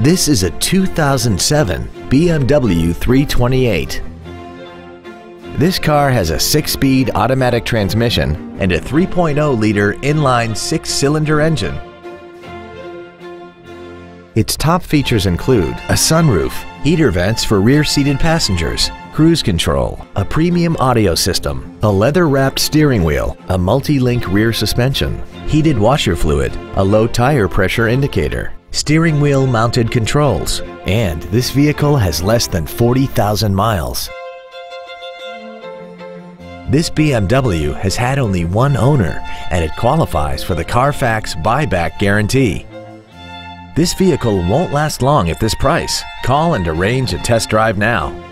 This is a 2007 BMW 328. This car has a six-speed automatic transmission and a 3.0-liter inline six-cylinder engine. Its top features include a sunroof, heater vents for rear-seated passengers, cruise control, a premium audio system, a leather-wrapped steering wheel, a multi-link rear suspension, heated washer fluid, a low tire pressure indicator, steering wheel mounted controls, and this vehicle has less than 40,000 miles. This BMW has had only one owner and it qualifies for the Carfax buyback guarantee. This vehicle won't last long at this price. Call and arrange a test drive now.